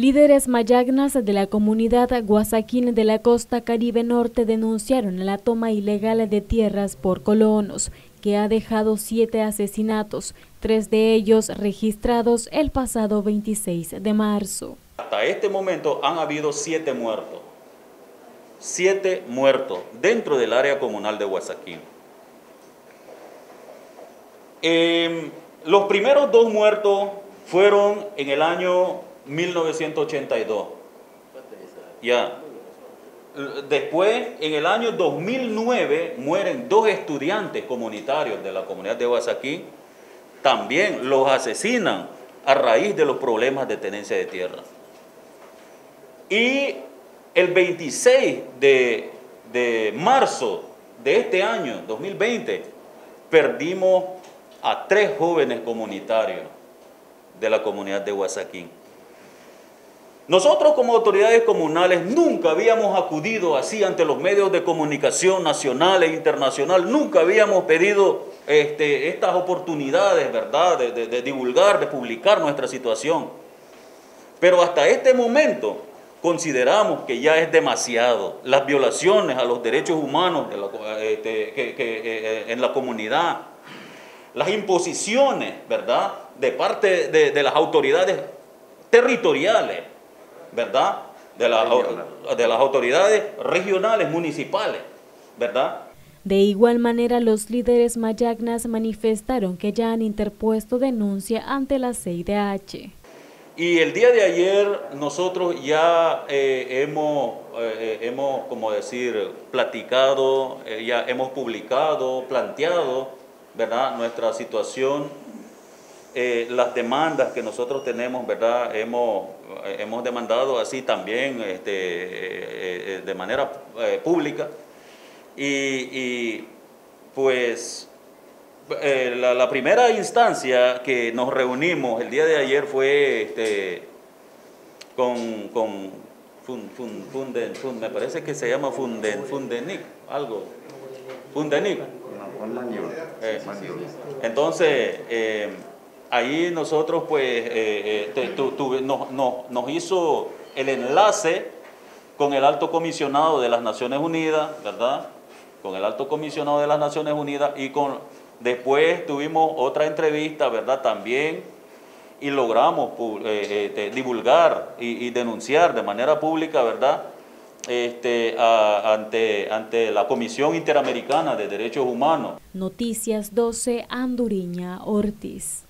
Líderes mayagnas de la comunidad Guasaquín de la costa caribe norte denunciaron la toma ilegal de tierras por colonos, que ha dejado siete asesinatos, tres de ellos registrados el pasado 26 de marzo. Hasta este momento han habido siete muertos, siete muertos dentro del área comunal de Guasaquín. Em, los primeros dos muertos fueron en el año 1982. Ya. Después, en el año 2009, mueren dos estudiantes comunitarios de la comunidad de Guasaquí. También los asesinan a raíz de los problemas de tenencia de tierra. Y el 26 de, de marzo de este año, 2020, perdimos a tres jóvenes comunitarios de la comunidad de Guasaquín. Nosotros como autoridades comunales nunca habíamos acudido así ante los medios de comunicación nacional e internacional, nunca habíamos pedido este, estas oportunidades, ¿verdad?, de, divulgar, de publicar nuestra situación. Pero hasta este momento consideramos que ya es demasiado. Las violaciones a los derechos humanos este, eh, en la comunidad, las imposiciones, ¿verdad?, de parte de las autoridades territoriales, ¿verdad? De, de las autoridades regionales, municipales, ¿verdad? De igual manera, los líderes mayagnas manifestaron que ya han interpuesto denuncia ante la CIDH. Y el día de ayer nosotros ya eh, hemos, eh, hemos, como decir, platicado, eh, ya hemos publicado, planteado, ¿verdad?, nuestra situación eh, las demandas que nosotros tenemos, ¿verdad? Hemos, eh, hemos demandado así también este, eh, de manera pública. Y, pues la, primera instancia que nos reunimos el día de ayer fue este, con, con Funden, me parece que se llama Funden, Fundenic, algo. Fundenic. entonces, ahí nosotros pues eh, eh, nos hizo el enlace con el alto comisionado de las Naciones Unidas, ¿verdad? Con el alto comisionado de las Naciones Unidas y con después tuvimos otra entrevista, ¿verdad? También y logramos eh, divulgar y, denunciar de manera pública, ¿verdad? Este, ante, ante la Comisión Interamericana de Derechos Humanos. Noticias 12, Anduriña Ortiz.